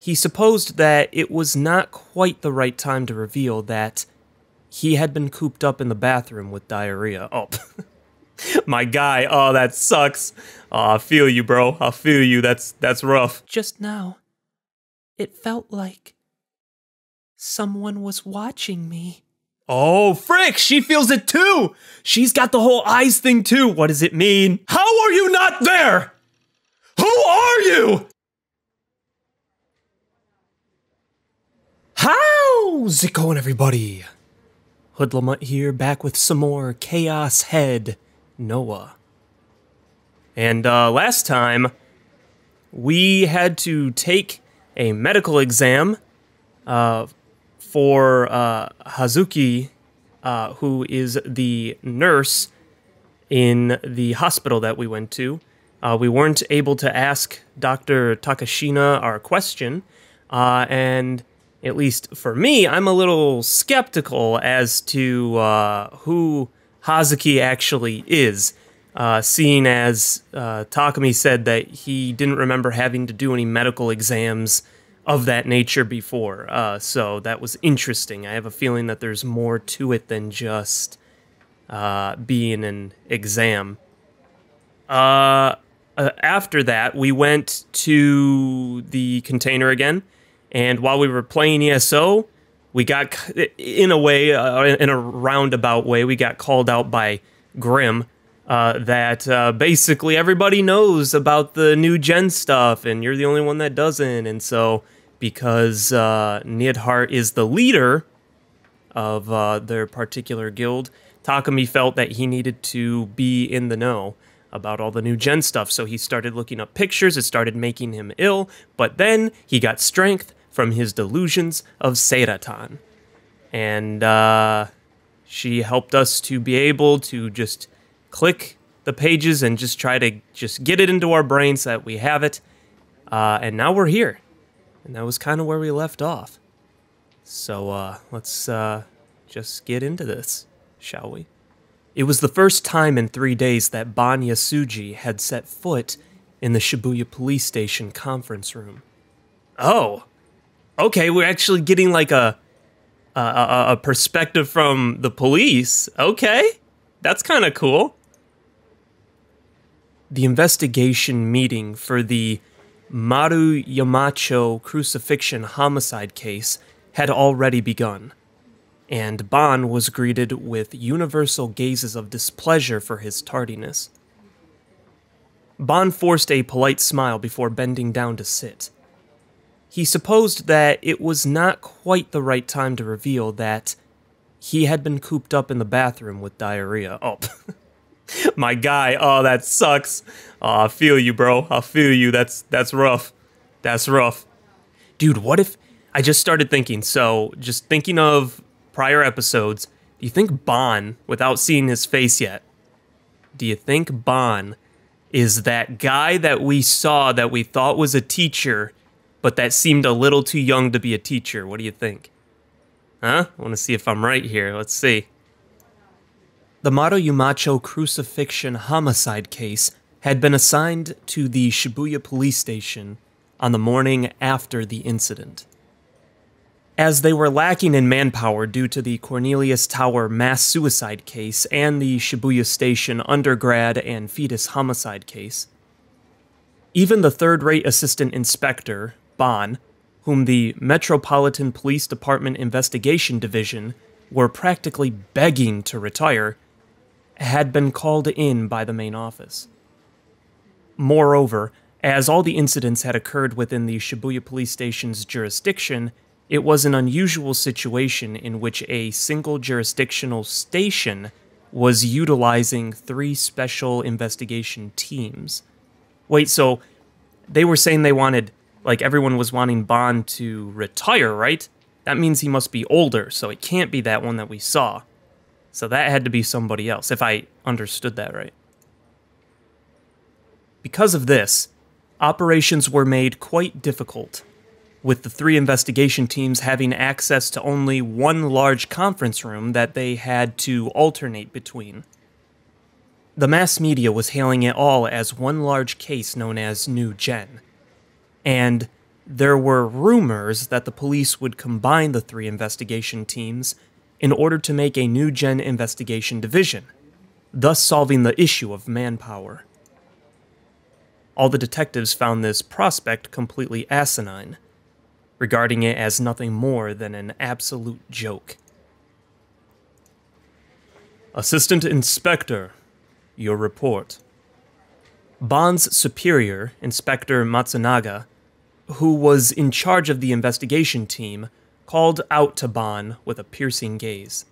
He supposed that it was not quite the right time to reveal that he had been cooped up in the bathroom with diarrhea. Oh, my guy. Oh, that sucks. Oh, I feel you, bro. I feel you. That's that's rough. Just now, it felt like someone was watching me. Oh, frick, she feels it too. She's got the whole eyes thing too. What does it mean? How are you not there? Who are you? How's it going, everybody? HoodlaMutt here, back with some more Chaos Head Noah. And uh, last time, we had to take a medical exam uh, for uh, Hazuki, uh, who is the nurse in the hospital that we went to. Uh, we weren't able to ask Dr. Takashina our question, uh, and at least for me, I'm a little skeptical as to uh, who Hazuki actually is. Uh, seeing as uh, Takumi said that he didn't remember having to do any medical exams of that nature before. Uh, so that was interesting. I have a feeling that there's more to it than just uh, being an exam. Uh, uh, after that, we went to the container again, and while we were playing ESO, we got, in a way, uh, in a roundabout way, we got called out by Grim. Uh, that uh, basically everybody knows about the new gen stuff, and you're the only one that doesn't. And so, because uh, Nidhart is the leader of uh, their particular guild, Takumi felt that he needed to be in the know about all the new gen stuff. So he started looking up pictures. It started making him ill, but then he got strength from his delusions of Seiratan. And uh, she helped us to be able to just click the pages and just try to just get it into our brains that we have it. Uh, and now we're here. And that was kind of where we left off. So uh, let's uh, just get into this, shall we? It was the first time in three days that Ban Yasuji had set foot in the Shibuya police station conference room. Oh, okay, we're actually getting like a a, a perspective from the police. Okay, that's kind of cool. The investigation meeting for the Maruyamacho crucifixion homicide case had already begun and Ban was greeted with universal gazes of displeasure for his tardiness. Ban forced a polite smile before bending down to sit. He supposed that it was not quite the right time to reveal that he had been cooped up in the bathroom with diarrhea. Oh, my guy. Oh, that sucks. Oh, I feel you, bro. I feel you. That's that's rough. That's rough. Dude, what if I just started thinking, so just thinking of prior episodes, do you think Ban, without seeing his face yet, do you think Ban is that guy that we saw that we thought was a teacher, but that seemed a little too young to be a teacher? What do you think? Huh? I want to see if I'm right here. Let's see. The Maruyamacho crucifixion homicide case had been assigned to the Shibuya police station on the morning after the incident. As they were lacking in manpower due to the Cornelius Tower mass suicide case and the Shibuya Station undergrad and fetus homicide case. Even the third rate assistant inspector, Ban, whom the Metropolitan Police Department Investigation Division were practically begging to retire, had been called in by the main office. Moreover, as all the incidents had occurred within the Shibuya Police Station's jurisdiction, it was an unusual situation in which a single jurisdictional station was utilizing three special investigation teams. Wait, so they were saying they wanted, like, everyone was wanting Ban to retire, right? That means he must be older, so it can't be that one that we saw. So that had to be somebody else, if I understood that right. Because of this, operations were made quite difficult with the three investigation teams having access to only one large conference room that they had to alternate between. The mass media was hailing it all as one large case known as New Gen. And there were rumors that the police would combine the three investigation teams in order to make a new gen investigation division, thus solving the issue of manpower. All the detectives found this prospect completely asinine, regarding it as nothing more than an absolute joke. Assistant Inspector, your report. Ban's superior, Inspector Matsunaga, who was in charge of the investigation team, called out to Ban with a piercing gaze.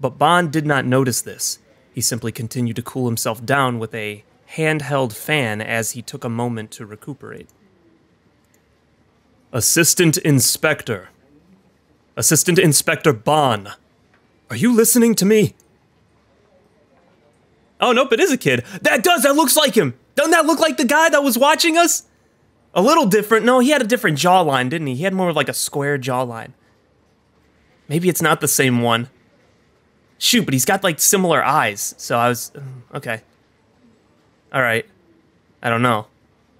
But Ban did not notice this. He simply continued to cool himself down with a handheld fan as he took a moment to recuperate. Assistant Inspector. Assistant Inspector Ban. Are you listening to me? Oh, nope, it is a kid. That does, that looks like him. Doesn't that look like the guy that was watching us? A little different. No, he had a different jawline, didn't he? He had more of like a square jawline. Maybe it's not the same one. Shoot, but he's got like similar eyes. So I was. Mm, okay. Alright. I don't know.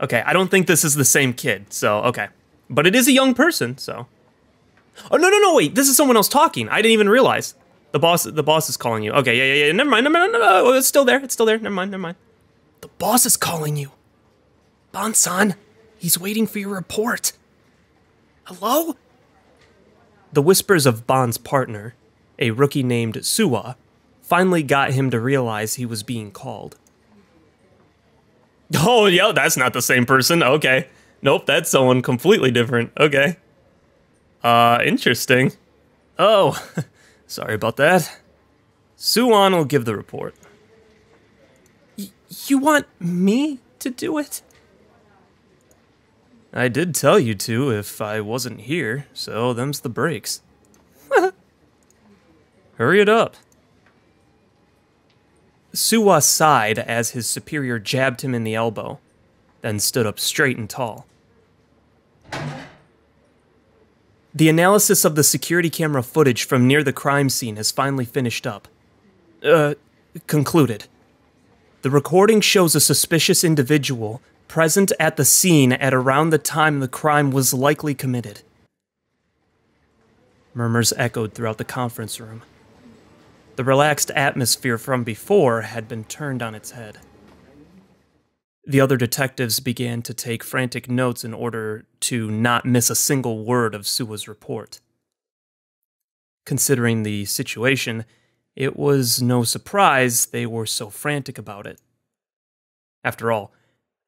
Okay, I don't think this is the same kid, so okay. But it is a young person, so. Oh, no, no, no, wait. This is someone else talking. I didn't even realize. The boss, the boss is calling you. Okay, yeah, yeah, yeah. Never mind, never mind, never mind. Oh, it's still there. It's still there. Never mind, never mind. The boss is calling you. Ban-san, he's waiting for your report. Hello? The whispers of Ban's partner, a rookie named Suwa, finally got him to realize he was being called. Oh, yeah, that's not the same person. Okay. Nope, that's someone completely different. Okay. Uh, interesting. Oh, Sorry about that. Suwan will give the report. Y you want me to do it? I did tell you to if I wasn't here, so them's the breaks. Hurry it up. Suwa sighed as his superior jabbed him in the elbow, then stood up straight and tall. The analysis of the security camera footage from near the crime scene has finally finished up. Uh, concluded. The recording shows a suspicious individual present at the scene at around the time the crime was likely committed. Murmurs echoed throughout the conference room. The relaxed atmosphere from before had been turned on its head. The other detectives began to take frantic notes in order to not miss a single word of Suwa's report. Considering the situation, it was no surprise they were so frantic about it. After all,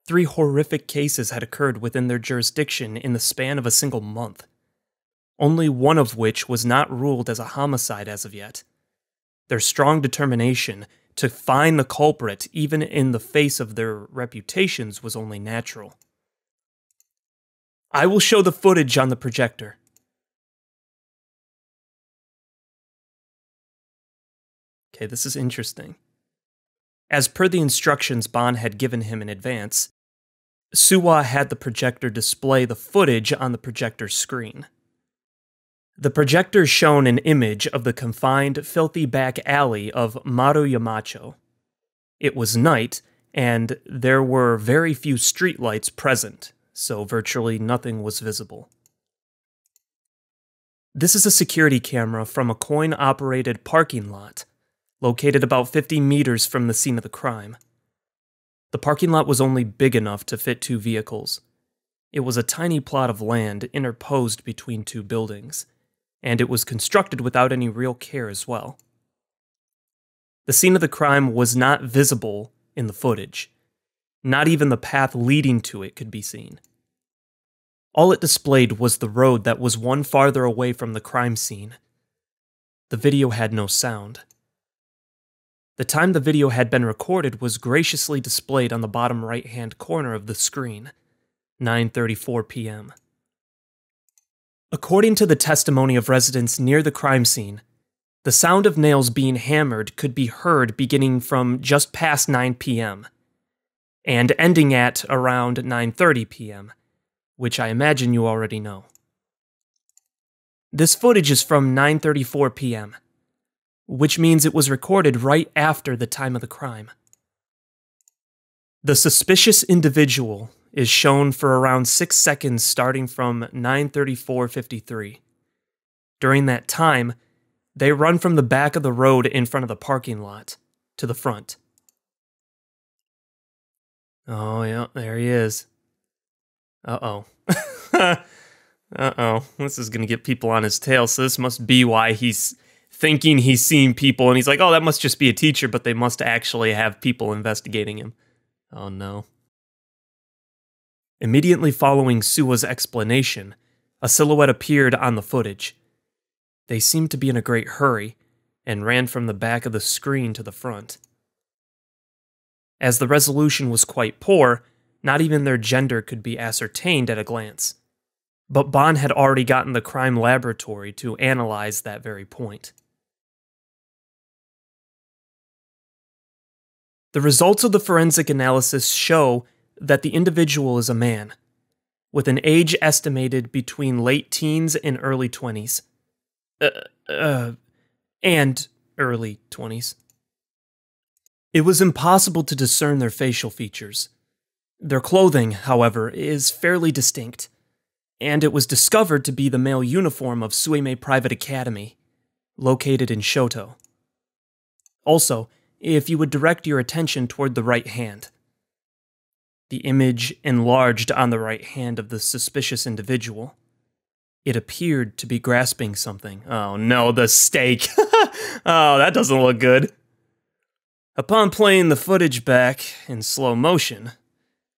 three horrific cases had occurred within their jurisdiction in the span of a single month, only one of which was not ruled as a homicide as of yet. Their strong determination to find the culprit, even in the face of their reputations, was only natural. I will show the footage on the projector. Okay, this is interesting. As per the instructions Ban had given him in advance, Suwa had the projector display the footage on the projector screen. The projector shown an image of the confined, filthy back alley of Maruyamacho. It was night, and there were very few streetlights present, so virtually nothing was visible. This is a security camera from a coin operated parking lot, located about 50 meters from the scene of the crime. The parking lot was only big enough to fit two vehicles. It was a tiny plot of land interposed between two buildings and it was constructed without any real care as well. The scene of the crime was not visible in the footage. Not even the path leading to it could be seen. All it displayed was the road that was one farther away from the crime scene. The video had no sound. The time the video had been recorded was graciously displayed on the bottom right-hand corner of the screen, 9:34 p.m. According to the testimony of residents near the crime scene, the sound of nails being hammered could be heard beginning from just past 9 p.m. and ending at around 9:30 p.m., which I imagine you already know. This footage is from 9:34 p.m., which means it was recorded right after the time of the crime. The suspicious individual is shown for around 6 seconds starting from 934.53. During that time, they run from the back of the road in front of the parking lot to the front. Oh, yeah, there he is. Uh oh. uh oh. This is going to get people on his tail, so this must be why he's thinking he's seeing people and he's like, oh, that must just be a teacher, but they must actually have people investigating him. Oh no. Immediately following Suwa's explanation, a silhouette appeared on the footage. They seemed to be in a great hurry and ran from the back of the screen to the front. As the resolution was quite poor, not even their gender could be ascertained at a glance. But Ban had already gotten the crime laboratory to analyze that very point. The results of the forensic analysis show that the individual is a man, with an age estimated between late teens and early 20s. Uh, uh, and early 20s. It was impossible to discern their facial features. Their clothing, however, is fairly distinct, and it was discovered to be the male uniform of Suimei Private Academy, located in Shoto. Also, if you would direct your attention toward the right hand. The image enlarged on the right hand of the suspicious individual. It appeared to be grasping something. Oh no, the steak! oh, that doesn't look good. Upon playing the footage back in slow motion,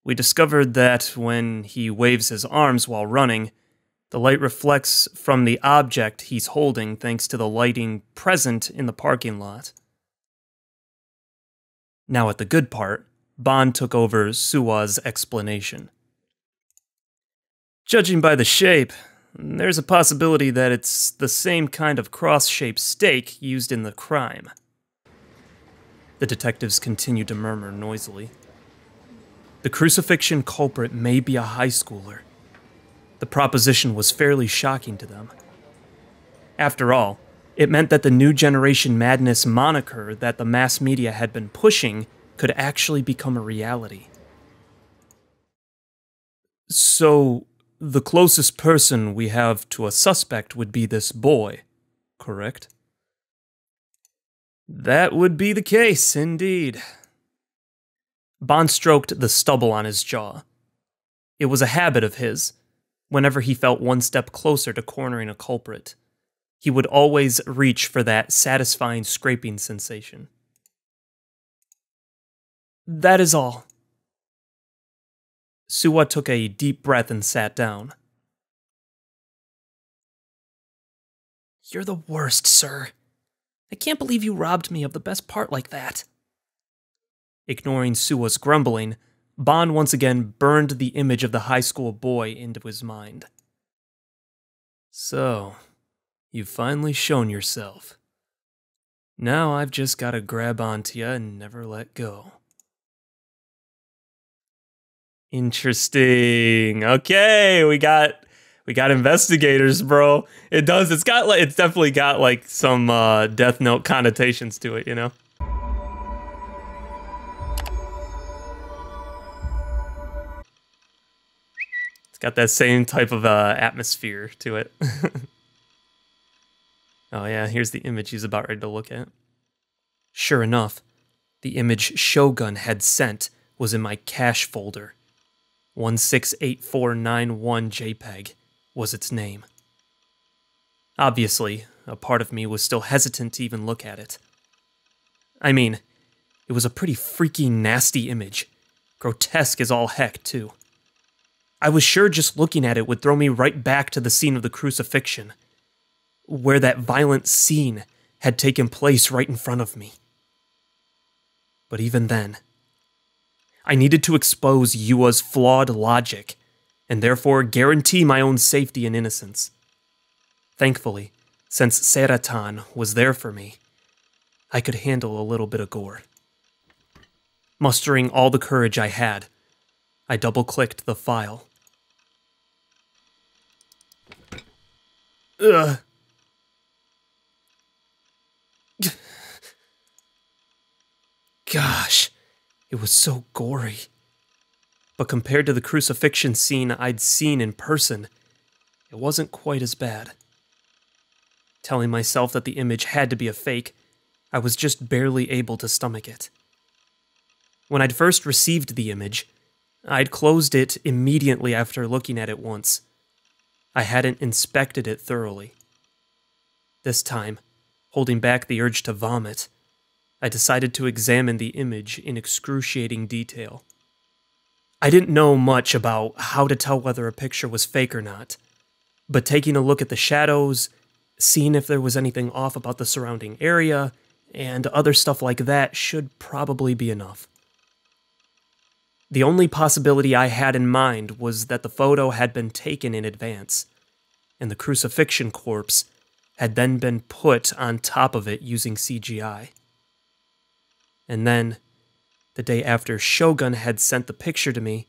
we discovered that when he waves his arms while running, the light reflects from the object he's holding thanks to the lighting present in the parking lot. Now, at the good part, Ban took over Suwa's explanation. Judging by the shape, there's a possibility that it's the same kind of cross shaped stake used in the crime. The detectives continued to murmur noisily. The crucifixion culprit may be a high schooler. The proposition was fairly shocking to them. After all, it meant that the New Generation Madness moniker that the mass media had been pushing could actually become a reality. So, the closest person we have to a suspect would be this boy, correct? That would be the case, indeed. Ban stroked the stubble on his jaw. It was a habit of his, whenever he felt one step closer to cornering a culprit he would always reach for that satisfying scraping sensation. That is all. Suwa took a deep breath and sat down. You're the worst, sir. I can't believe you robbed me of the best part like that. Ignoring Suwa's grumbling, Ban once again burned the image of the high school boy into his mind. So, You've finally shown yourself. Now I've just got to grab onto you and never let go. Interesting. Okay, we got we got investigators, bro. It does. It's got like it's definitely got like some uh, Death Note connotations to it, you know. Got that same type of uh, atmosphere to it. Oh, yeah, here's the image he's about ready to look at. Sure enough, the image Shogun had sent was in my cache folder. 168491 JPEG was its name. Obviously, a part of me was still hesitant to even look at it. I mean, it was a pretty freaky, nasty image. Grotesque as all heck, too. I was sure just looking at it would throw me right back to the scene of the crucifixion where that violent scene had taken place right in front of me. But even then, I needed to expose Yua's flawed logic and therefore guarantee my own safety and innocence. Thankfully, since Seiratan was there for me, I could handle a little bit of gore. Mustering all the courage I had, I double clicked the file. Ugh. Gosh, it was so gory. but compared to the crucifixion scene I'd seen in person, it wasn't quite as bad. Telling myself that the image had to be a fake, I was just barely able to stomach it. When I'd first received the image, I'd closed it immediately after looking at it once. I hadn't inspected it thoroughly. This time, holding back the urge to vomit, I decided to examine the image in excruciating detail. I didn't know much about how to tell whether a picture was fake or not, but taking a look at the shadows, seeing if there was anything off about the surrounding area, and other stuff like that should probably be enough. The only possibility I had in mind was that the photo had been taken in advance, and the crucifixion corpse had then been put on top of it using CGI. And then, the day after Shogun had sent the picture to me,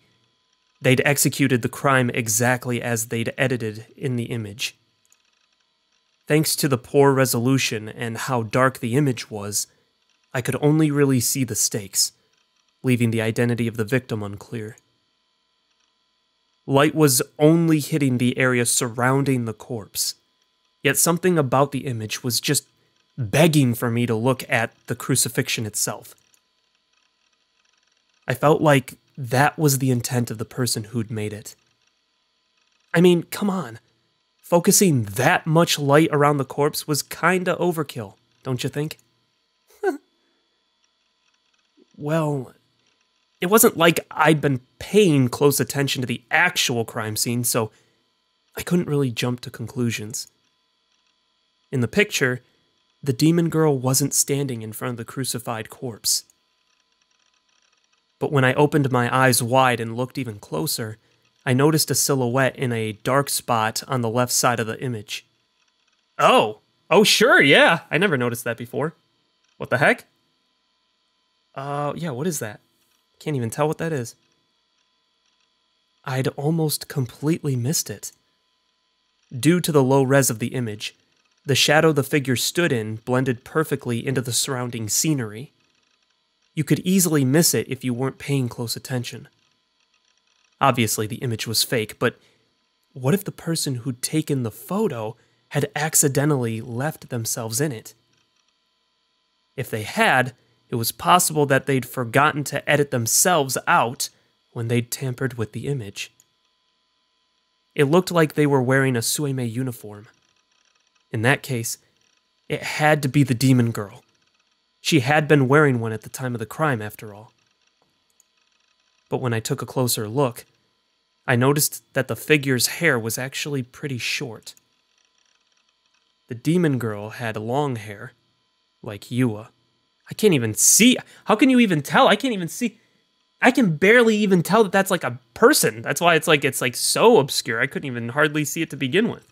they'd executed the crime exactly as they'd edited in the image. Thanks to the poor resolution and how dark the image was, I could only really see the stakes, leaving the identity of the victim unclear. Light was only hitting the area surrounding the corpse, yet something about the image was just begging for me to look at the crucifixion itself. I felt like that was the intent of the person who'd made it. I mean, come on. Focusing that much light around the corpse was kinda overkill, don't you think? well, it wasn't like I'd been paying close attention to the actual crime scene, so I couldn't really jump to conclusions. In the picture, the demon girl wasn't standing in front of the crucified corpse. But when I opened my eyes wide and looked even closer, I noticed a silhouette in a dark spot on the left side of the image. Oh, oh, sure, yeah. I never noticed that before. What the heck? Uh, yeah, what is that? Can't even tell what that is. I'd almost completely missed it. Due to the low res of the image, the shadow the figure stood in blended perfectly into the surrounding scenery. You could easily miss it if you weren't paying close attention. Obviously, the image was fake, but what if the person who'd taken the photo had accidentally left themselves in it? If they had, it was possible that they'd forgotten to edit themselves out when they'd tampered with the image. It looked like they were wearing a Suimei uniform. In that case, it had to be the demon girl. She had been wearing one at the time of the crime, after all. But when I took a closer look, I noticed that the figure's hair was actually pretty short. The demon girl had long hair, like Yua. I can't even see. How can you even tell? I can't even see. I can barely even tell that that's like a person. That's why it's like it's like so obscure. I couldn't even hardly see it to begin with.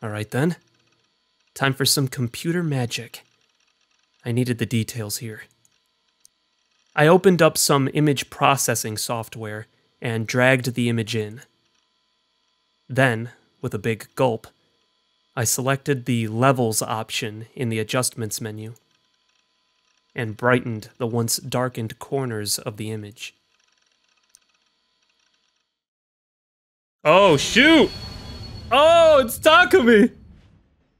All right then. Time for some computer magic. I needed the details here. I opened up some image processing software and dragged the image in. Then, with a big gulp, I selected the Levels option in the Adjustments menu and brightened the once darkened corners of the image. Oh, shoot! Oh, it's Takumi!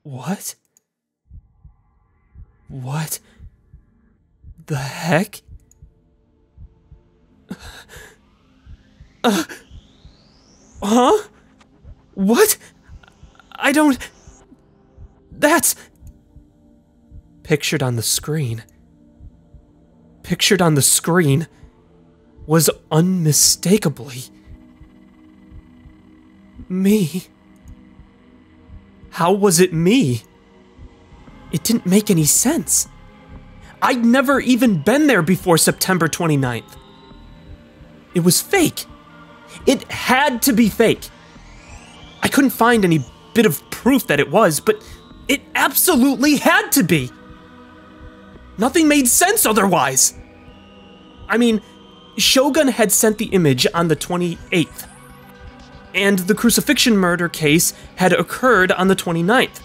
What? What the heck? Uh, huh? What? I don't. That's. Pictured on the screen. Pictured on the screen was unmistakably. me. How was it me? It didn't make any sense. I'd never even been there before September 29th. It was fake. It had to be fake. I couldn't find any bit of proof that it was, but it absolutely had to be. Nothing made sense otherwise. I mean, Shogun had sent the image on the 28th, and the crucifixion murder case had occurred on the 29th.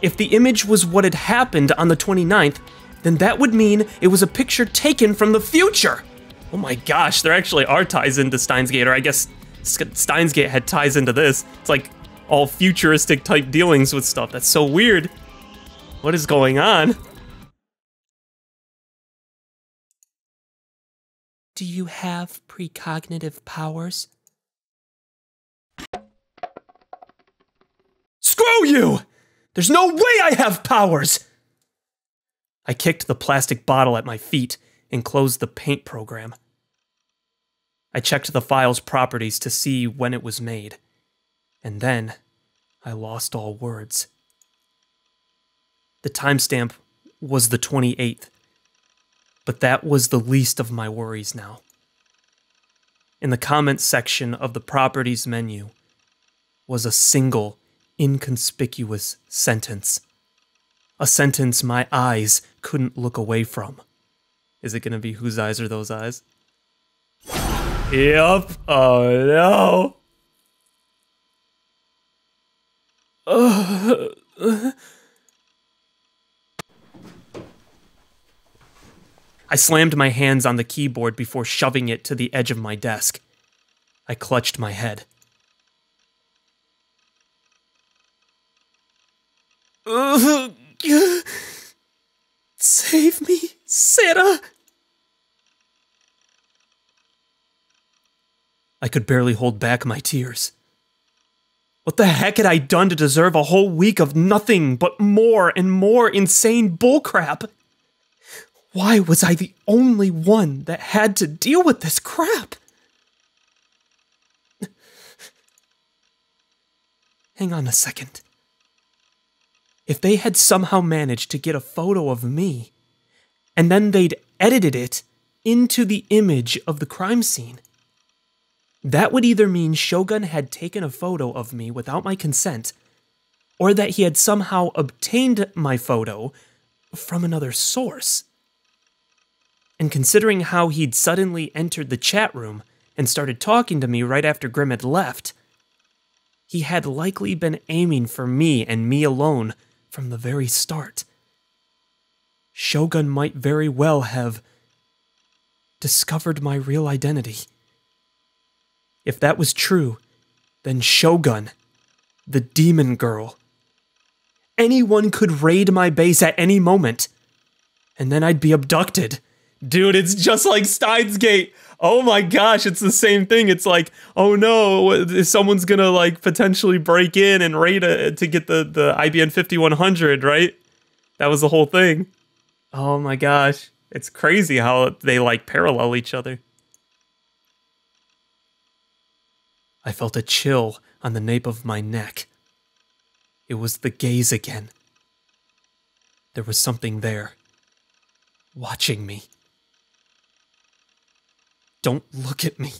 If the image was what had happened on the 29th, then that would mean it was a picture taken from the future. Oh my gosh, there actually are ties into Steins Gate, or I guess Steins Gate had ties into this. It's like all futuristic type dealings with stuff. That's so weird. What is going on? Do you have precognitive powers? Screw you! There's no way I have powers! I kicked the plastic bottle at my feet and closed the paint program. I checked the file's properties to see when it was made, and then I lost all words. The timestamp was the 28th, but that was the least of my worries now. In the comments section of the properties menu was a single inconspicuous sentence. A sentence my eyes couldn't look away from. Is it gonna be whose eyes are those eyes? Yep. Oh no. I slammed my hands on the keyboard before shoving it to the edge of my desk. I clutched my head. Save me, Sarah! I could barely hold back my tears. What the heck had I done to deserve a whole week of nothing but more and more insane bullcrap? Why was I the only one that had to deal with this crap? Hang on a second. If they had somehow managed to get a photo of me, and then they'd edited it into the image of the crime scene, that would either mean Shogun had taken a photo of me without my consent, or that he had somehow obtained my photo from another source. And considering how he'd suddenly entered the chat room and started talking to me right after Grim had left, he had likely been aiming for me and me alone from the very start. Shogun might very well have discovered my real identity. If that was true, then Shogun, the demon girl, anyone could raid my base at any moment, and then I'd be abducted. Dude, it's just like Steins Gate. Oh my gosh, it's the same thing. It's like, oh no, someone's gonna like potentially break in and raid a, to get the the IBM 5100, right? That was the whole thing. Oh my gosh, it's crazy how they like parallel each other. I felt a chill on the nape of my neck. It was the gaze again. There was something there, watching me. Don't look at me.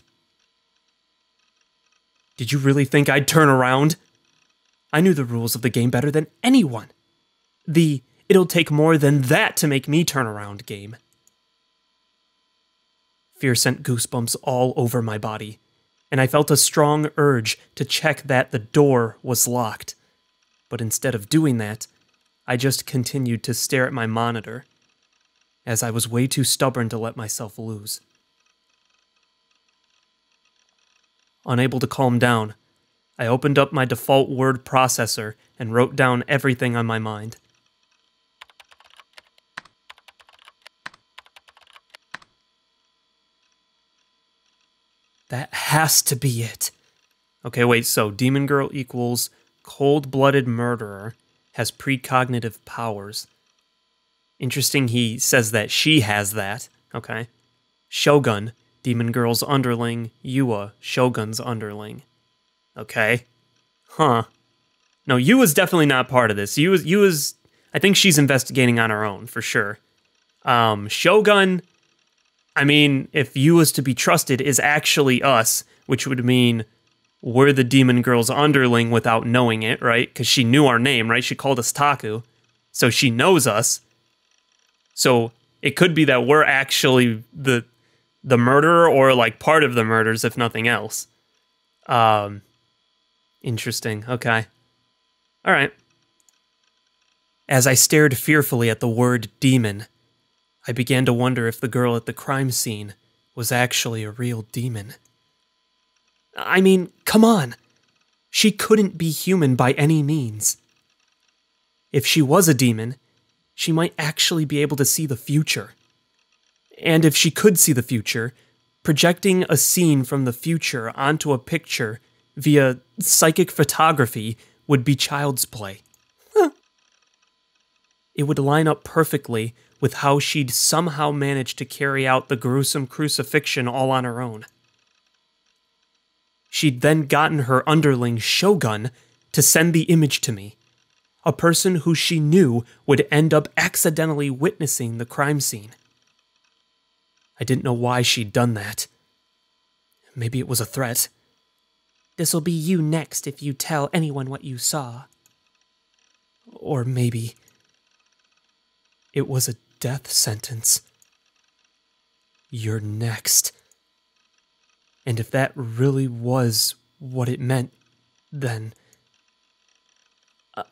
Did you really think I'd turn around? I knew the rules of the game better than anyone. The it'll take more than that to make me turn around game. Fear sent goosebumps all over my body, and I felt a strong urge to check that the door was locked. But instead of doing that, I just continued to stare at my monitor, as I was way too stubborn to let myself lose. Unable to calm down, I opened up my default word processor and wrote down everything on my mind. That has to be it. Okay, wait, so Demon Girl equals cold blooded murderer, has precognitive powers. Interesting, he says that she has that. Okay. Shogun, Demon Girl's underling, Yua, Shogun's underling. Okay. Huh. No, Yua's definitely not part of this. Yua's, Yua's I think she's investigating on her own, for sure. Um, Shogun, I mean, if Yua is to be trusted, is actually us, which would mean we're the Demon Girl's underling without knowing it, right? Because she knew our name, right? She called us Taku. So she knows us. So it could be that we're actually the the murderer or like part of the murders, if nothing else. Um, interesting. Okay. All right. As I stared fearfully at the word demon, I began to wonder if the girl at the crime scene was actually a real demon. I mean, come on. She couldn't be human by any means. If she was a demon, she might actually be able to see the future. And if she could see the future, projecting a scene from the future onto a picture via psychic photography would be child's play. it would line up perfectly with how she'd somehow managed to carry out the gruesome crucifixion all on her own. She'd then gotten her underling Shogun to send the image to me, a person who she knew would end up accidentally witnessing the crime scene. I didn't know why she'd done that. Maybe it was a threat. This'll be you next if you tell anyone what you saw. Or maybe it was a death sentence. You're next. And if that really was what it meant, then. Uh,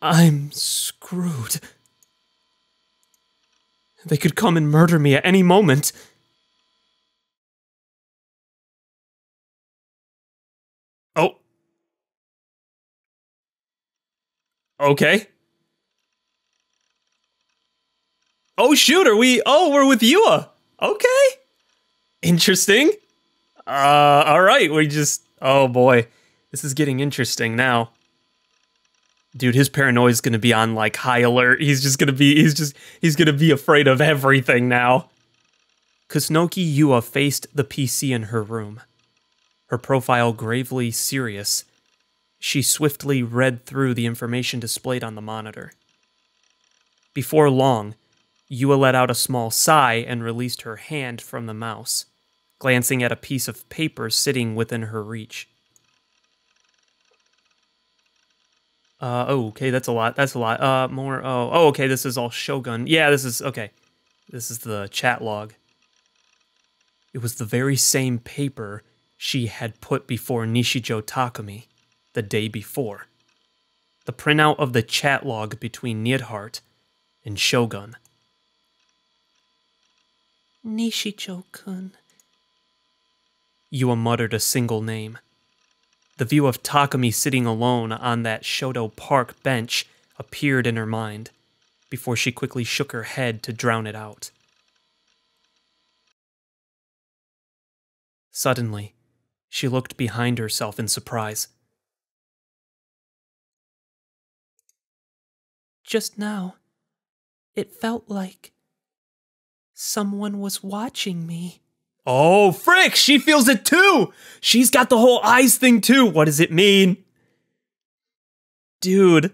I'm screwed. They could come and murder me at any moment. Oh. Okay. Oh shoot, are we oh we're with Yua. Okay. Interesting. Uh alright, we just oh boy. This is getting interesting now. Dude, his paranoia is gonna be on like high alert. He's just gonna be he's just he's gonna be afraid of everything now. Kusunoki Yua faced the PC in her room her profile gravely serious. She swiftly read through the information displayed on the monitor. Before long, Yua let out a small sigh and released her hand from the mouse, glancing at a piece of paper sitting within her reach. Uh, oh, okay, that's a lot. That's a lot. Uh, more. Oh, oh, okay, this is all Shogun. Yeah, this is, okay. This is the chat log. It was the very same paper she had put before Nishijo Takumi the day before. The printout of the chat log between Neidhart and Shogun. Nishijo-kun. Yua muttered a single name. The view of Takumi sitting alone on that Shoto Park bench appeared in her mind, before she quickly shook her head to drown it out. Suddenly, she looked behind herself in surprise. Just now, it felt like someone was watching me. Oh, frick! She feels it too! She's got the whole eyes thing too! What does it mean? Dude.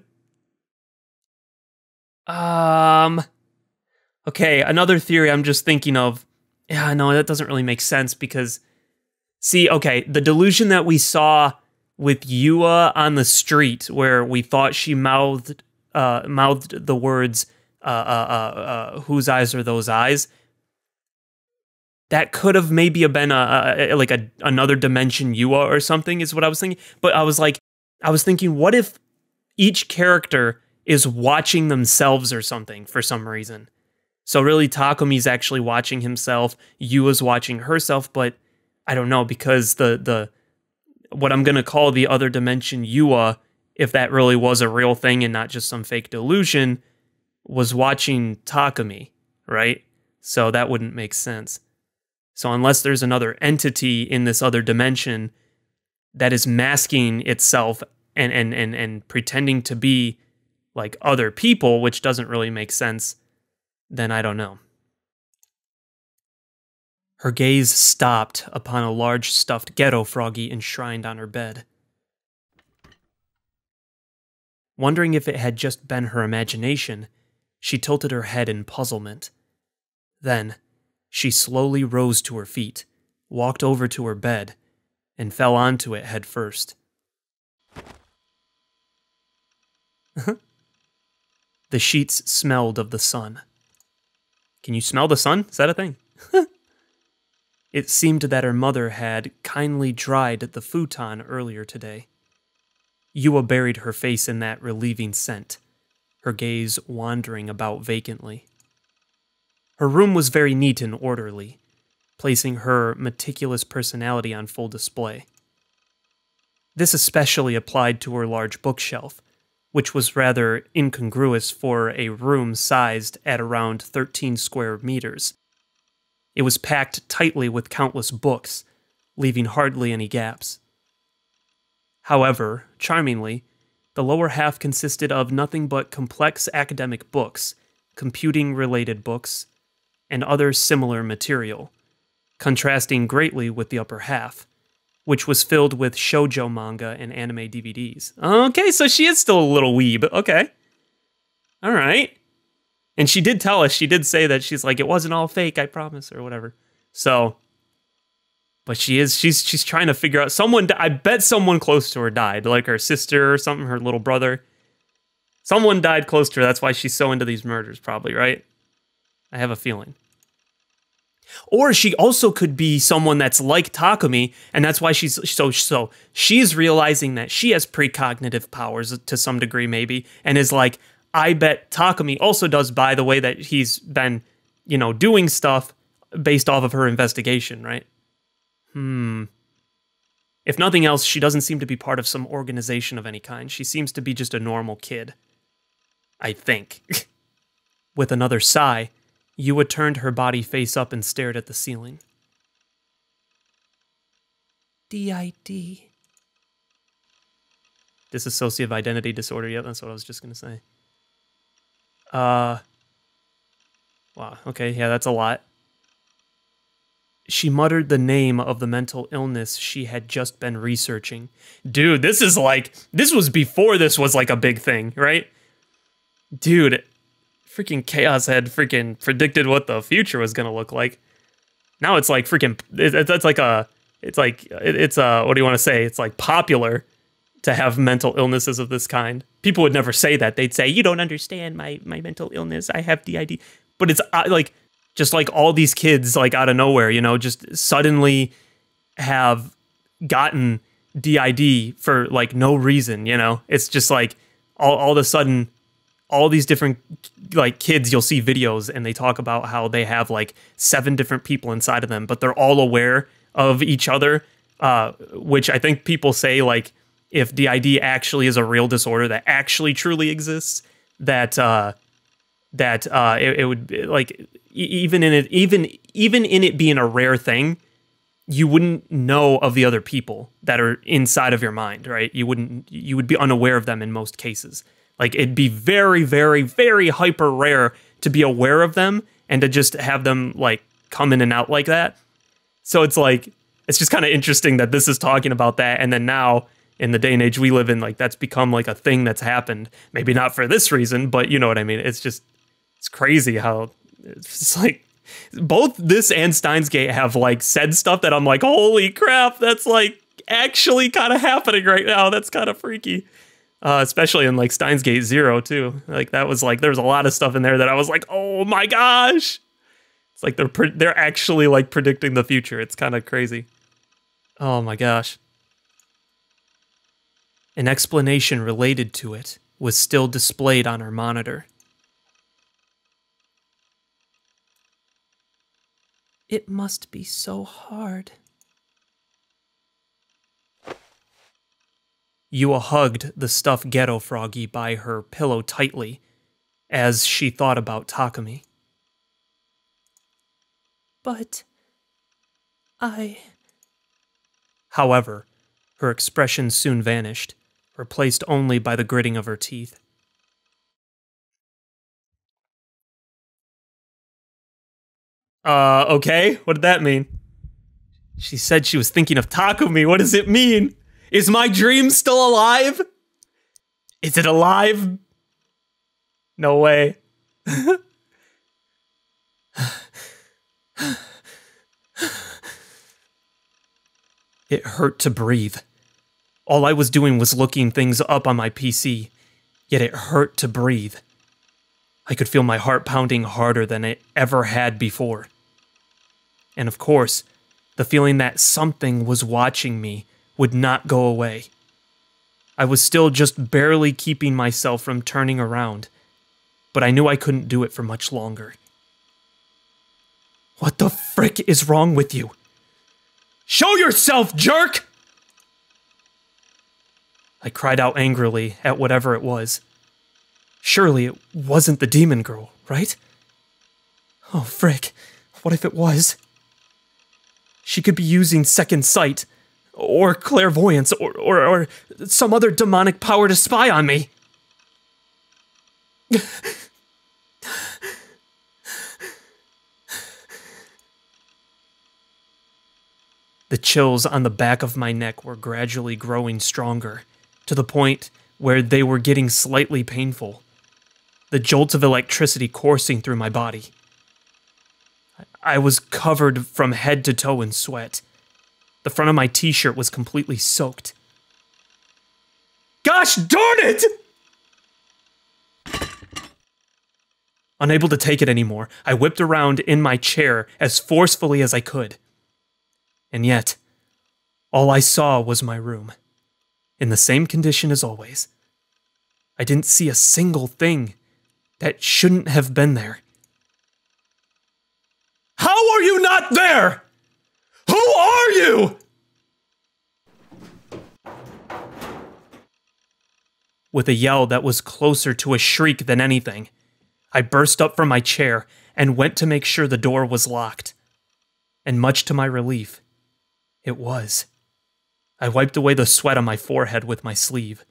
Um. Okay, another theory I'm just thinking of. Yeah, no, that doesn't really make sense because See, okay, the delusion that we saw with Yua on the street, where we thought she mouthed uh, mouthed the words uh, uh, uh, uh "Whose eyes are those eyes?" That could have maybe been a, a like a another dimension Yua or something, is what I was thinking. But I was like, I was thinking, what if each character is watching themselves or something for some reason? So really, Takumi's actually watching himself. Yua's watching herself, but I don't know because the the what I'm gonna call the other dimension Yua, if that really was a real thing and not just some fake delusion, was watching Takumi, right? So that wouldn't make sense. So unless there's another entity in this other dimension that is masking itself and and and and pretending to be like other people, which doesn't really make sense, then I don't know. Her gaze stopped upon a large stuffed Gero Froggy enshrined on her bed. Wondering if it had just been her imagination, she tilted her head in puzzlement. Then, she slowly rose to her feet, walked over to her bed, and fell onto it head first. the sheets smelled of the sun. Can you smell the sun? Is that a thing? It seemed that her mother had kindly dried the futon earlier today. Yua buried her face in that relieving scent, her gaze wandering about vacantly. Her room was very neat and orderly. placing her meticulous personality on full display. This especially applied to her large bookshelf, which was rather incongruous for a room sized at around 13 square meters. It was packed tightly with countless books, leaving hardly any gaps. However, charmingly, the lower half consisted of nothing but complex academic books, computing related books, and other similar material, contrasting greatly with the upper half, which was filled with shoujo manga and anime DVDs. Okay, so she is still a little weeb. Okay. All right. And she did tell us, she did say that she's like, it wasn't all fake, I promise, or whatever. So, but she is, she's, she's trying to figure out someone, I bet someone close to her died, like her sister or something, her little brother. Someone died close to her. That's why she's so into these murders, probably, right? I have a feeling. Or she also could be someone that's like Takumi, and that's why she's so so she's realizing that she has precognitive powers to some degree, maybe, and is like, I bet Takumi also does by the way that he's been, you know, doing stuff based off of her investigation, right? Hmm. If nothing else, she doesn't seem to be part of some organization of any kind. She seems to be just a normal kid. I think. With another sigh, Yua turned her body face up and stared at the ceiling. DID. Dissociative identity disorder. Yeah, that's what I was just going to say. Uh. Wow. Okay. Yeah, that's a lot. She muttered the name of the mental illness she had just been researching. Dude, this is like. This was before this was like a big thing, right? Dude, freaking Chaos;Head freaking predicted what the future was gonna look like. Now it's like freaking that's like a it's like it's a what do you want to say? It's like popular to have mental illnesses of this kind. People would never say that. They'd say you don't understand my my mental illness. I have DID. But it's uh, like just like all these kids like out of nowhere, you know, just suddenly have gotten DID for like no reason, you know. It's just like all all of a sudden all these different like kids you'll see videos and they talk about how they have like seven different people inside of them but they're all aware of each other uh, which i think people say like if did actually is a real disorder that actually truly exists that uh, that uh, it, it would like even in it even even in it being a rare thing you wouldn't know of the other people that are inside of your mind right? You wouldn't you would be unaware of them in most cases like it'd be very, very, very hyper rare to be aware of them and to just have them like come in and out like that. So it's like it's just kind of interesting that this is talking about that and then now in the day and age we live in like that's become like a thing that's happened. Maybe not for this reason, but you know what I mean. It's just it's crazy how it's like both this and Steins Gate have like said stuff that I'm like, holy crap, that's like actually kind of happening right now. That's kind of freaky uh, especially in like Steins Gate Zero too. Like that was like there was a lot of stuff in there that I was like, oh my gosh, it's like they're pre- they're actually like predicting the future. It's kind of crazy. Oh my gosh. An explanation related to it was still displayed on her monitor. It must be so hard. Yua hugged the stuffed Gero Froggy by her pillow tightly as she thought about Takumi. But I. However, her expression soon vanished, replaced only by the gritting of her teeth. Uh, okay. What did that mean? She said she was thinking of Takumi. What does it mean? Is my dream still alive? Is it alive? No way. it hurt to breathe. All I was doing was looking things up on my PC, yet it hurt to breathe. I could feel my heart pounding harder than it ever had before. And of course, the feeling that something was watching me would not go away. I was still just barely keeping myself from turning around, but I knew I couldn't do it for much longer. What the frick is wrong with you? Show yourself, jerk! I cried out angrily at whatever it was. Surely it wasn't the demon girl, right? Oh, frick. What if it was? She could be using second sight, or clairvoyance, or, or, or some other demonic power to spy on me. the chills on the back of my neck were gradually growing stronger, to the point where they were getting slightly painful. The jolts of electricity coursing through my body. I was covered from head to toe in sweat. The front of my t shirt was completely soaked. Gosh darn it! Unable to take it anymore, I whipped around in my chair as forcefully as I could. And yet, all I saw was my room, in the same condition as always. I didn't see a single thing that shouldn't have been there. How are you not there? Who are you? With a yell that was closer to a shriek than anything, I burst up from my chair and went to make sure the door was locked. And much to my relief, it was. I wiped away the sweat on my forehead with my sleeve.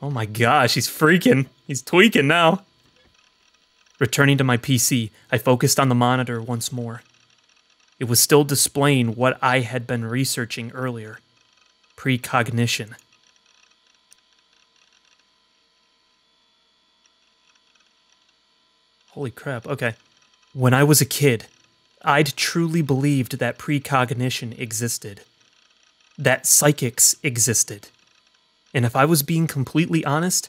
Oh my gosh, he's freaking. He's tweaking now. Returning to my PC, I focused on the monitor once more. It was still displaying what I had been researching earlier precognition. Holy crap, okay. When I was a kid, I'd truly believed that precognition existed, that psychics existed. And if I was being completely honest,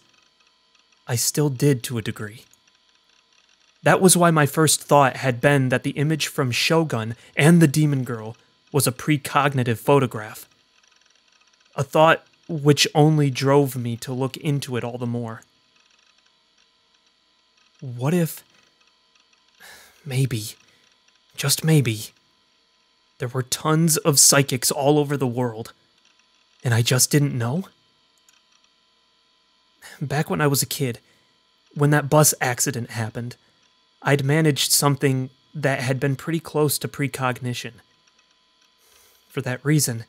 I still did to a degree. That was why my first thought had been that the image from Shogun and the Demon Girl was a precognitive photograph. A thought which only drove me to look into it all the more. What if. Maybe, just maybe, there were tons of psychics all over the world, and I just didn't know? Back when I was a kid, when that bus accident happened, I'd managed something that had been pretty close to precognition. For that reason,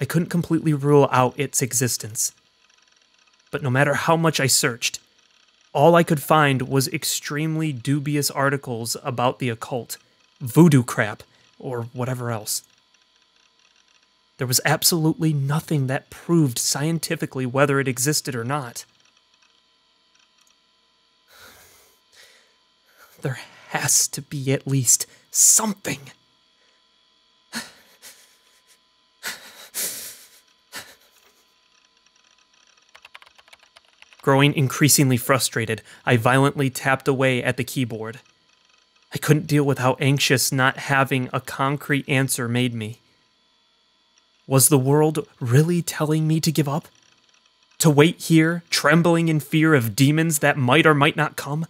I couldn't completely rule out its existence. But no matter how much I searched, all I could find was extremely dubious articles about the occult, voodoo crap, or whatever else. There was absolutely nothing that proved scientifically whether it existed or not. There has to be at least something. Growing increasingly frustrated, I violently tapped away at the keyboard. I couldn't deal with how anxious not having a concrete answer made me. Was the world really telling me to give up? To wait here, trembling in fear of demons that might or might not come?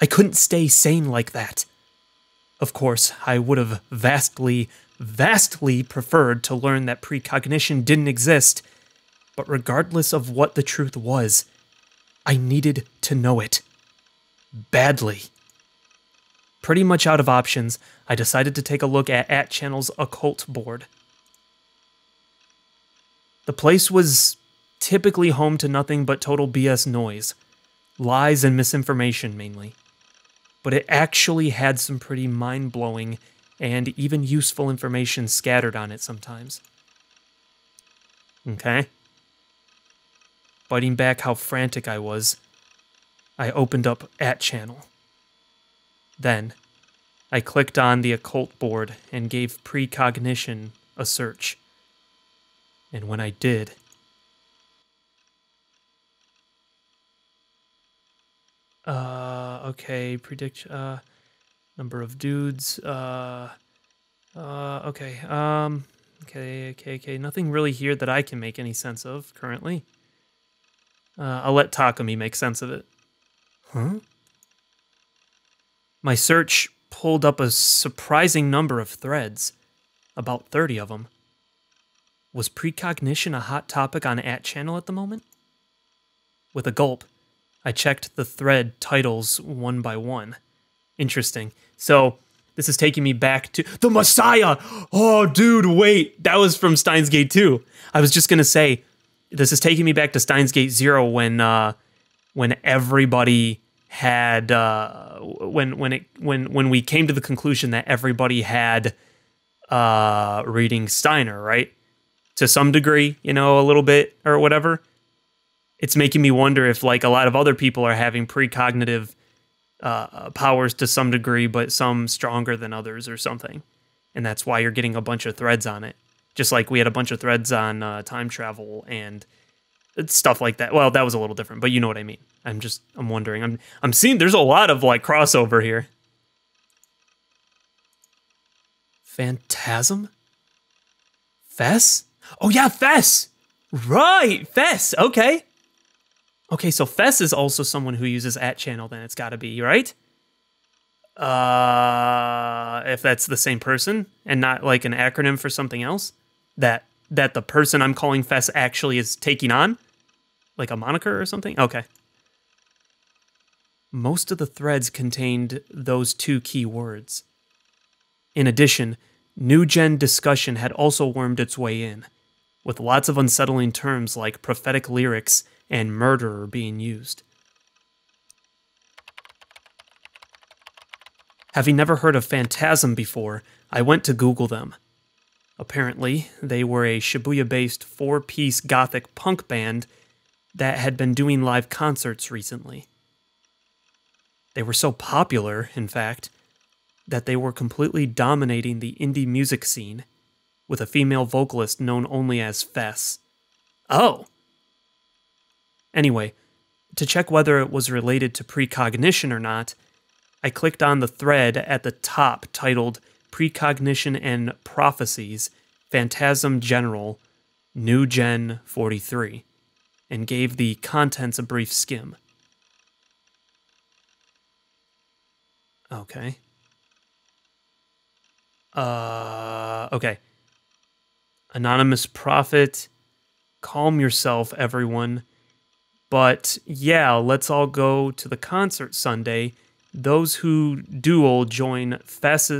I couldn't stay sane like that. Of course, I would have vastly, vastly preferred to learn that precognition didn't exist, but regardless of what the truth was, I needed to know it. Badly. Pretty much out of options, I decided to take a look at At Channel's occult board. The place was typically home to nothing but total BS noise, lies and misinformation mainly but it actually had some pretty mind blowing and even useful information scattered on it sometimes. Okay? Biting back how frantic I was, I opened up At Channel. Then, I clicked on the occult board and gave precognition a search. And when I did, Uh, okay, predict uh, number of dudes. Uh, uh, okay. Um, okay, okay, okay. Nothing really here that I can make any sense of currently. Uh, I'll let Takumi make sense of it. Huh? My search pulled up a surprising number of threads, about 30 of them. Was precognition a hot topic on at channel at the moment? With a gulp, I checked the thread titles one by one. Interesting. So, this is taking me back to the Messiah. Oh, dude, wait. That was from Steins Gate 2. I was just going to say, this is taking me back to Steins Gate 0 when, uh, when everybody had, uh, when, when it, when, when we came to the conclusion that everybody had, uh, Reading Steiner, right? To some degree, you know, a little bit or whatever. It's making me wonder if, like, a lot of other people are having precognitive uh, powers to some degree, but some stronger than others or something. And that's why you're getting a bunch of threads on it. Just like we had a bunch of threads on uh, time travel and stuff like that. Well, that was a little different, but you know what I mean. I'm just I'm wondering. I'm I'm seeing there's a lot of like crossover here. Phantasm? Fess? Oh yeah, Fess. Right, Fess. Okay. Okay, so Fess is also someone who uses at channel, then it's got to be, right? Uh, if that's the same person and not like an acronym for something else that that the person I'm calling Fess actually is taking on, like a moniker or something. Okay. Most of the threads contained those two key words. In addition, new gen discussion had also wormed its way in, with lots of unsettling terms like prophetic lyrics and murderer being used. Having never heard of Phantasm before, I went to Google them. Apparently, they were a Shibuya based four piece gothic punk band that had been doing live concerts recently. They were so popular, in fact, that they were completely dominating the indie music scene, with a female vocalist known only as Fess. Oh! Anyway, to check whether it was related to precognition or not, I clicked on the thread at the top titled Precognition and Prophecies Phantasm General New Gen 43 and gave the contents a brief skim. Okay. Uh, okay. Anonymous Prophet, calm yourself, everyone. But yeah, let's all go to the concert Sunday. Those who duel join Fess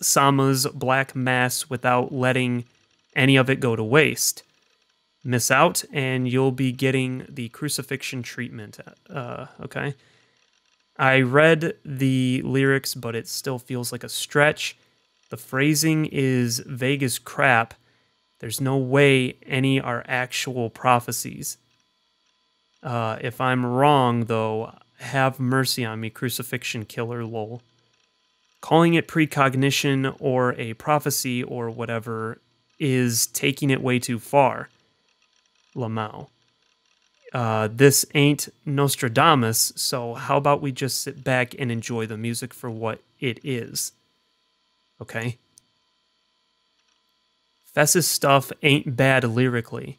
Sama's Black Mass without letting any of it go to waste. Miss out, and you'll be getting the crucifixion treatment. Uh, okay. I read the lyrics, but it still feels like a stretch. The phrasing is vague as crap. There's no way any are actual prophecies. Uh, if I'm wrong, though, have mercy on me, crucifixion killer, lol. Calling it precognition or a prophecy or whatever is taking it way too far. Lamau. Uh, this ain't Nostradamus, so how about we just sit back and enjoy the music for what it is? Okay? Fess's stuff ain't bad lyrically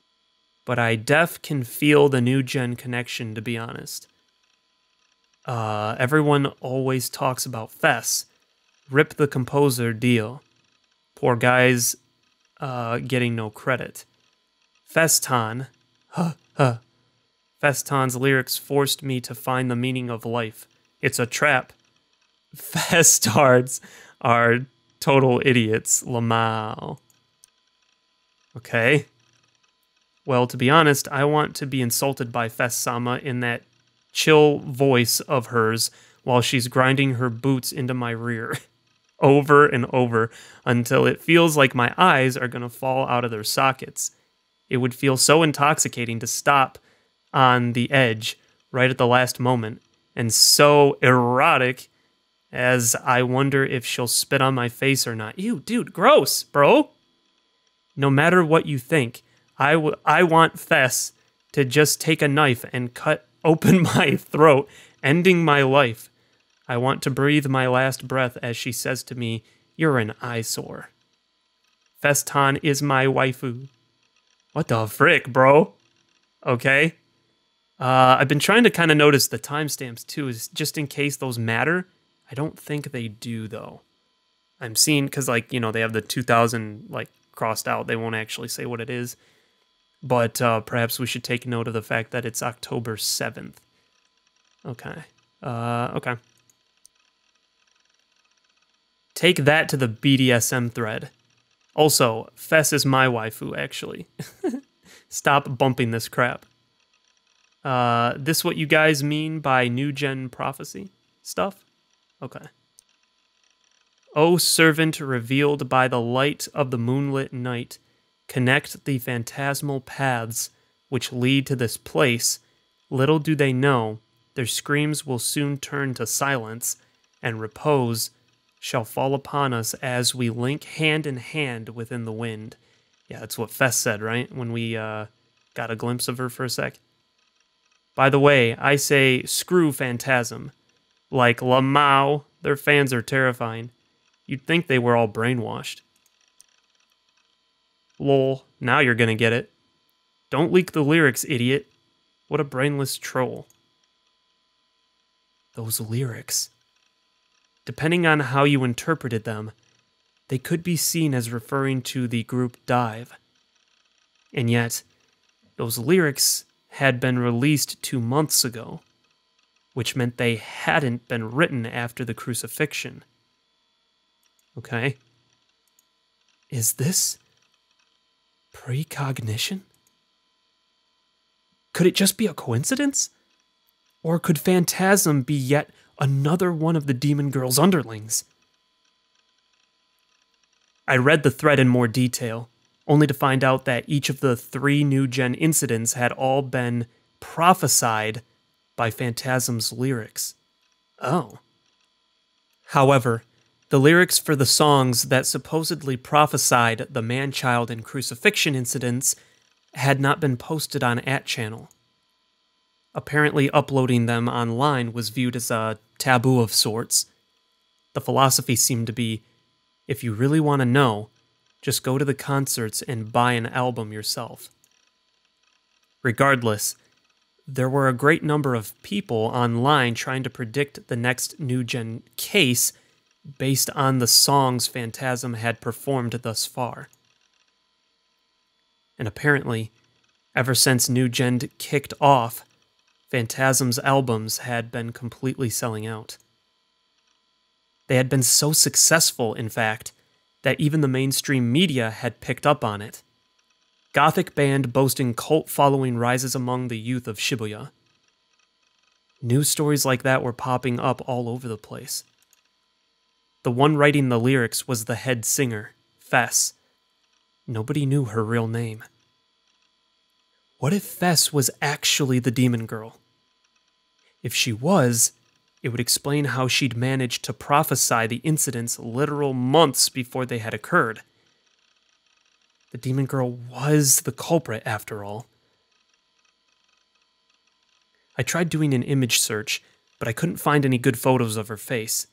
but I def can feel the new gen connection, to be honest. Uh, everyone always talks about Fess. Rip the composer deal. Poor guy's uh, getting no credit. Feston, huh, huh. Feston's lyrics forced me to find the meaning of life. It's a trap. Festards are total idiots. Lamau. Okay. Well, to be honest, I want to be insulted by Fess Sama in that chill voice of hers while she's grinding her boots into my rear over and over until it feels like my eyes are going to fall out of their sockets. It would feel so intoxicating to stop on the edge right at the last moment and so erotic as I wonder if she'll spit on my face or not. Ew, dude, gross, bro. No matter what you think, I, w- I want Fess to just take a knife and cut open my throat, ending my life. I want to breathe my last breath as she says to me, You're an eyesore. Feston is my waifu. What the frick, bro? Okay. Uh, I've been trying to kind of notice the timestamps too, is just in case those matter. I don't think they do though. I'm seeing because like you know they have the 2000 like crossed out. They won't actually say what it is, but uh, perhaps we should take note of the fact that it's October 7th. Okay. Uh, okay. Take that to the BDSM thread. Also, Fess is my waifu, actually. Stop bumping this crap. Uh, this what you guys mean by new gen prophecy stuff? Okay. O servant revealed by the light of the moonlit night, connect the phantasmal paths which lead to this place. Little do they know, their screams will soon turn to silence, and repose shall fall upon us as we link hand in hand within the wind. Yeah, that's what Fess said, right? When we uh, got a glimpse of her for a sec. By the way, I say screw Phantasm. Like La Lamau, their fans are terrifying. You'd think they were all brainwashed. Lol, now you're gonna get it. Don't leak the lyrics, idiot. What a brainless troll. Those lyrics. Depending on how you interpreted them, they could be seen as referring to the group Dive. And yet, those lyrics had been released two months ago, which meant they hadn't been written after the crucifixion. Okay. Is this precognition? Could it just be a coincidence? Or could Phantasm be yet another one of the demon girl's underlings? I read the thread in more detail, only to find out that each of the three new gen incidents had all been prophesied by Phantasm's lyrics. Oh. However, the lyrics for the songs that supposedly prophesied the man child and crucifixion incidents had not been posted on At Channel. Apparently, uploading them online was viewed as a taboo of sorts. The philosophy seemed to be if you really want to know, just go to the concerts and buy an album yourself. Regardless, there were a great number of people online trying to predict the next new gen case based on the songs Phantasm had performed thus far. And apparently, ever since New Gen kicked off, Phantasm's albums had been completely selling out. They had been so successful, in fact, that even the mainstream media had picked up on it. Gothic band boasting cult following rises among the youth of Shibuya. News stories like that were popping up all over the place. The one writing the lyrics was the head singer, Fess. Nobody knew her real name. What if Fess was actually the demon girl? If she was, it would explain how she'd managed to prophesy the incidents literal months before they had occurred. The demon girl was the culprit, after all. I tried doing an image search, but I couldn't find any good photos of her face.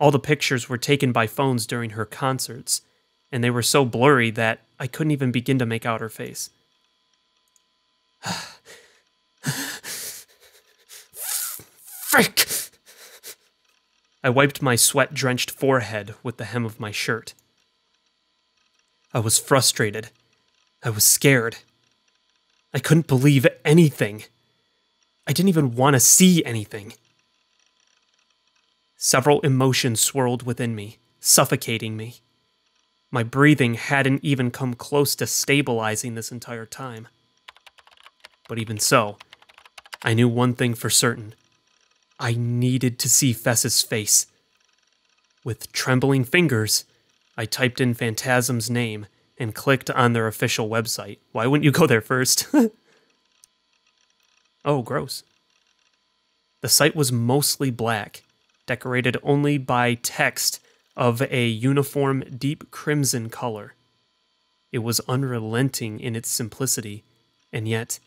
All the pictures were taken by phones during her concerts, and they were so blurry that I couldn't even begin to make out her face. Frick! I wiped my sweat drenched forehead with the hem of my shirt. I was frustrated. I was scared. I couldn't believe anything. I didn't even want to see anything. Several emotions swirled within me, suffocating me. My breathing hadn't even come close to stabilizing this entire time. But even so, I knew one thing for certain. I needed to see Fess's face. With trembling fingers, I typed in Phantasm's name and clicked on their official website. Why wouldn't you go there first? oh, gross. The site was mostly black, decorated only by text of a uniform deep crimson color. It was unrelenting in its simplicity, and yet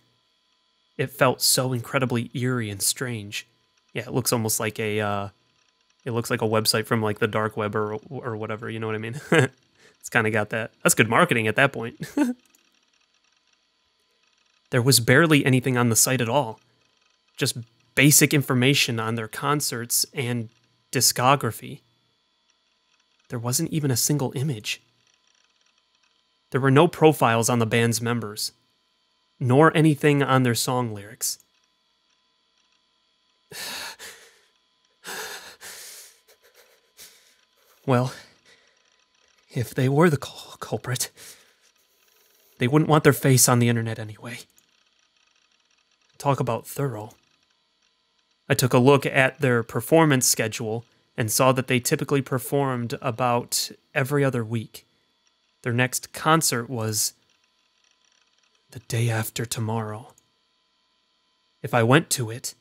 it felt so incredibly eerie and strange. Yeah, it looks almost like a uh, it looks like a website from like the dark web or or whatever. You know what I mean? it's kind of got that. That's good marketing at that point. there was barely anything on the site at all. just basic information on their concerts and discography. There wasn't even a single image. There were no profiles on the band's members, nor anything on their song lyrics. Well, if they were the cul- culprit, they wouldn't want their face on the internet anyway. Talk about thorough. I took a look at their performance schedule and saw that they typically performed about every other week. Their next concert was the day after tomorrow. If I went to it,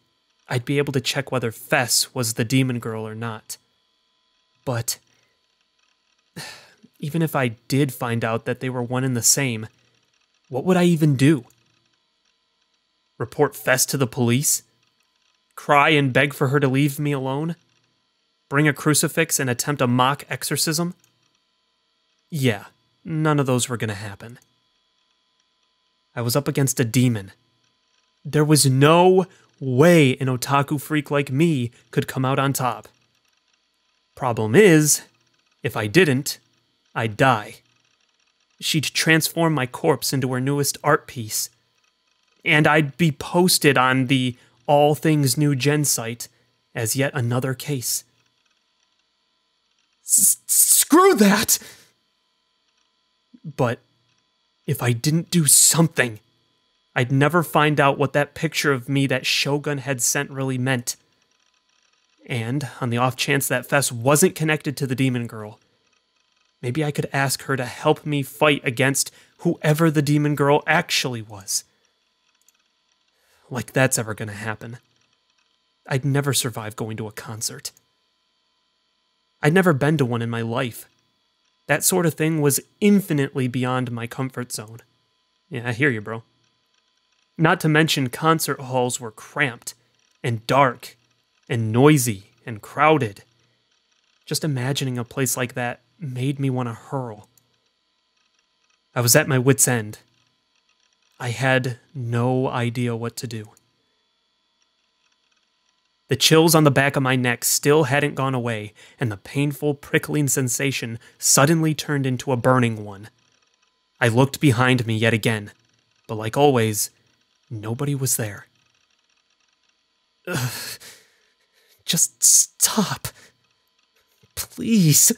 I'd be able to check whether Fess was the demon girl or not. But even if I did find out that they were one and the same, what would I even do? Report Fess to the police? Cry and beg for her to leave me alone? Bring a crucifix and attempt a mock exorcism? Yeah, none of those were gonna happen. I was up against a demon. There was no way an otaku freak like me could come out on top. Problem is, if I didn't, I'd die. She'd transform my corpse into her newest art piece. And I'd be posted on the All Things New Gen site as yet another case. Screw that! But if I didn't do something, I'd never find out what that picture of me that Shogun had sent really meant. And, on the off chance that Fess wasn't connected to the demon girl, maybe I could ask her to help me fight against whoever the demon girl actually was. Like that's ever gonna happen. I'd never survive going to a concert. I'd never been to one in my life. That sort of thing was infinitely beyond my comfort zone. Yeah, I hear you, bro. Not to mention, concert halls were cramped and dark and noisy and crowded. Just imagining a place like that made me want to hurl. I was at my wits' end. I had no idea what to do. The chills on the back of my neck still hadn't gone away, and the painful, prickling sensation suddenly turned into a burning one. I looked behind me yet again, but like always, nobody was there. Ugh. Just stop. Please.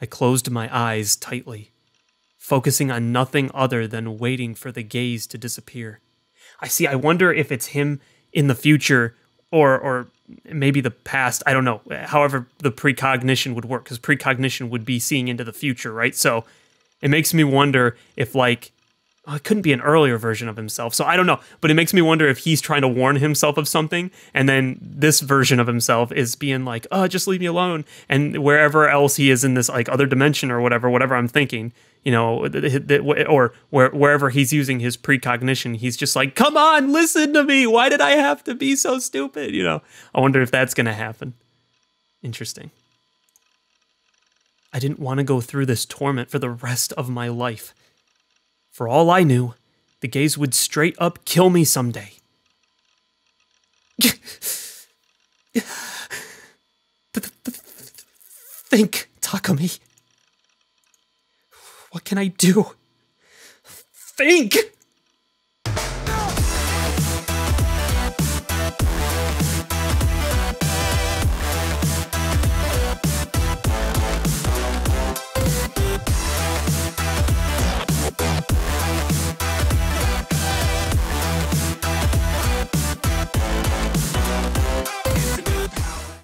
I closed my eyes tightly, focusing on nothing other than waiting for the gaze to disappear. I see, I wonder if it's him in the future or or maybe the past. I don't know. However, the precognition would work because precognition would be seeing into the future, right? So it makes me wonder if like oh, it couldn't be an earlier version of himself. So I don't know, but it makes me wonder if he's trying to warn himself of something, and then this version of himself is being like, "Oh, just leave me alone." And wherever else he is in this like other dimension or whatever, whatever I'm thinking, you know, or where, wherever he's using his precognition, he's just like, "Come on, listen to me. Why did I have to be so stupid?" You know. I wonder if that's gonna happen. Interesting. I didn't want to go through this torment for the rest of my life. For all I knew, the gaze would straight up kill me someday. Think, Takumi. What can I do? Think!